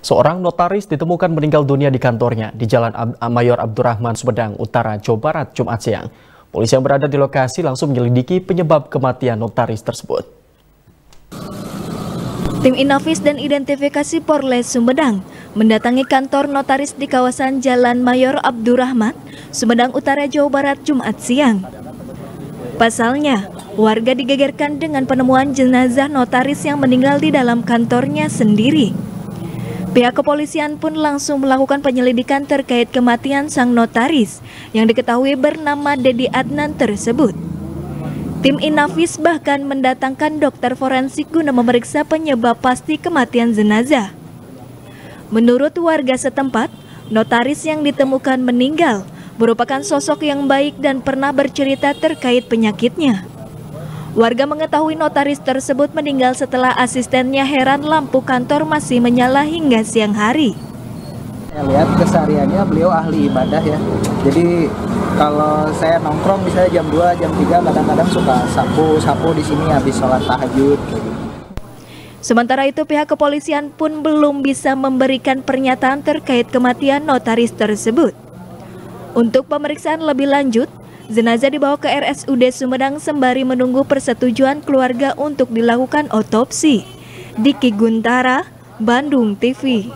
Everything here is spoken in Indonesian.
Seorang notaris ditemukan meninggal dunia di kantornya di Jalan Ab Mayor Abdurrahman, Sumedang Utara, Jawa Barat, Jumat siang. Polisi yang berada di lokasi langsung menyelidiki penyebab kematian notaris tersebut. Tim Inafis dan Identifikasi Polres Sumedang mendatangi kantor notaris di kawasan Jalan Mayor Abdurrahman, Sumedang Utara, Jawa Barat, Jumat siang. Pasalnya, warga digegerkan dengan penemuan jenazah notaris yang meninggal di dalam kantornya sendiri. Pihak kepolisian pun langsung melakukan penyelidikan terkait kematian sang notaris yang diketahui bernama Dedi Adnan tersebut. Tim Inafis bahkan mendatangkan dokter forensik guna memeriksa penyebab pasti kematian jenazah. Menurut warga setempat, notaris yang ditemukan meninggal merupakan sosok yang baik dan pernah bercerita terkait penyakitnya. Warga mengetahui notaris tersebut meninggal setelah asistennya heran lampu kantor masih menyala hingga siang hari. Saya lihat kesehariannya beliau ahli ibadah ya. Jadi kalau saya nongkrong misalnya jam 2, jam 3 kadang-kadang suka sapu-sapu di sini habis sholat tahajud gitu. Sementara itu pihak kepolisian pun belum bisa memberikan pernyataan terkait kematian notaris tersebut. Untuk pemeriksaan lebih lanjut, Jenazah dibawa ke RSUD Sumedang sembari menunggu persetujuan keluarga untuk dilakukan otopsi. Diki Guntara, Bandung TV.